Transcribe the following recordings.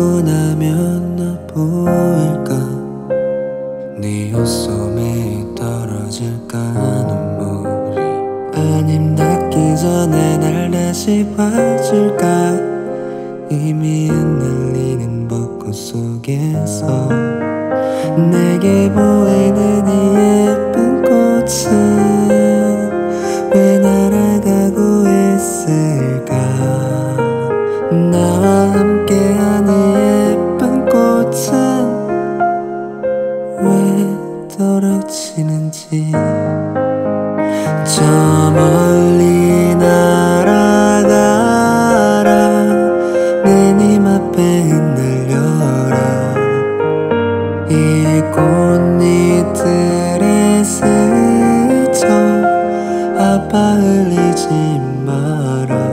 지나고 나면 나 보일까? 네 옷소매에 떨어질까? 눈물이 아님 닿기 전에 날 다시 봐줄까? 이미 흩날리는 벚꽃 속에서 떨어지는지 저 멀리 날아가라. 내님 앞에 흔들려라. 이 꽃잎들에 스쳐 아파 흘리지 마라.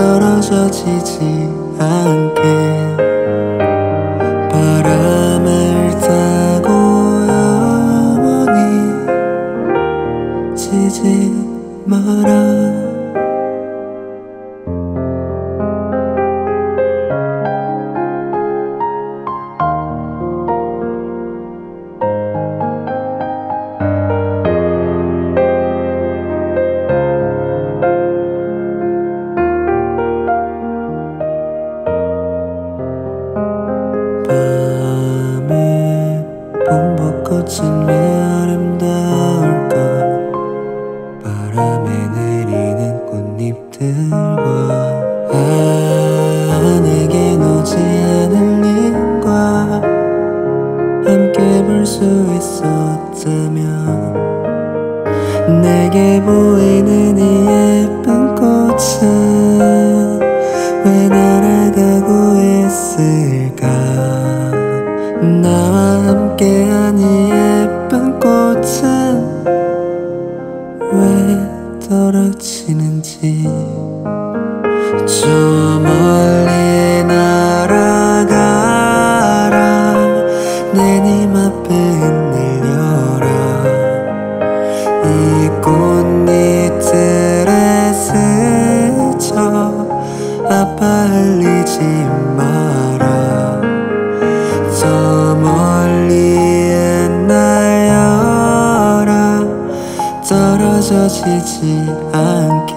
떨어져지지 않게 바람을 타고 영원히 지지 마라 되니 없어지지 않게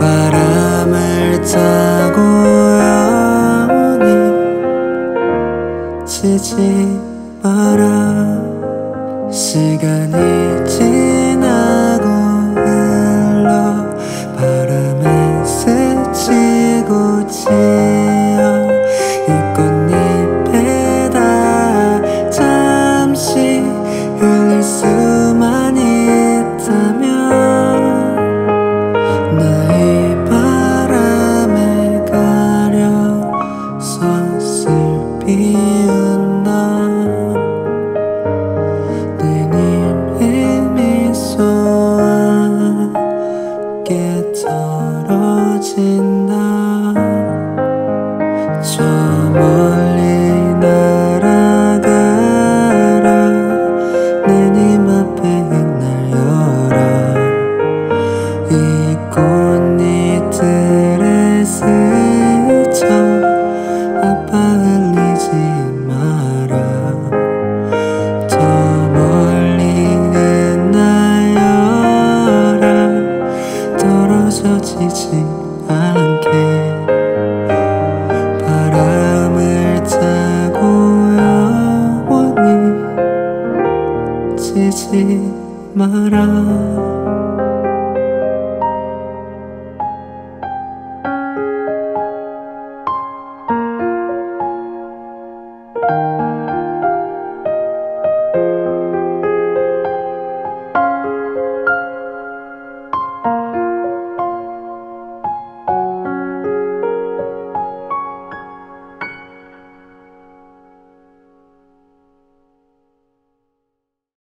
바람을 타고 영원히 지지 마라. 시간이 지 말아.